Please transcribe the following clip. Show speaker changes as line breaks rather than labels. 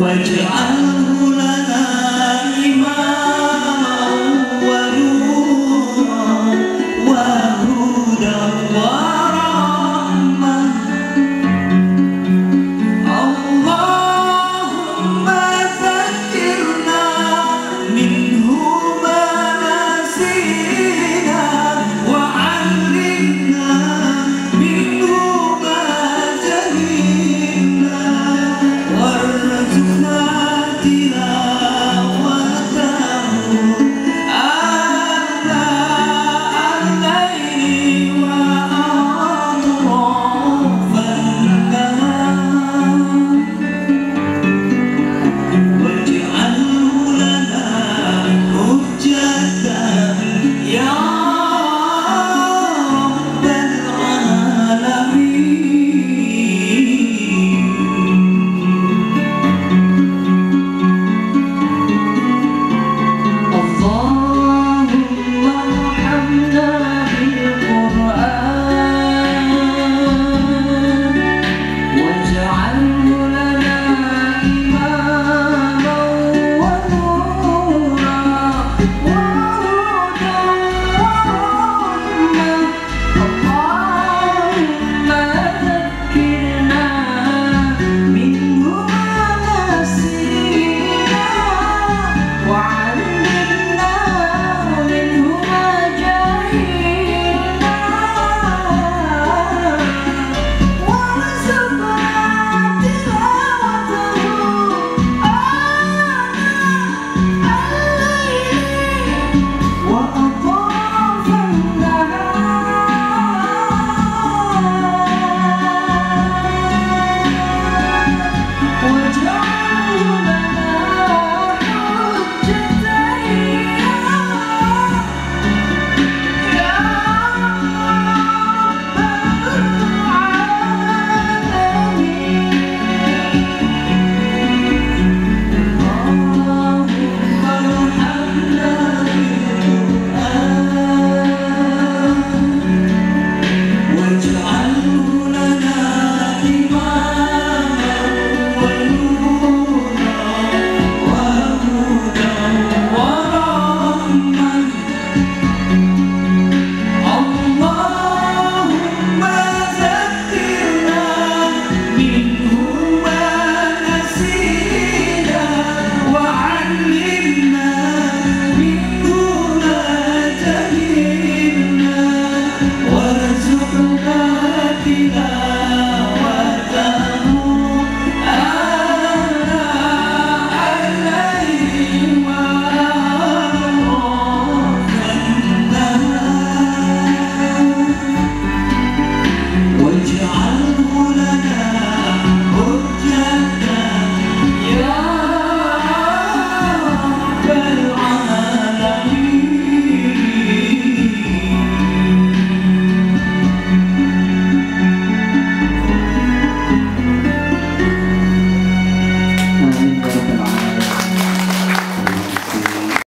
واجعل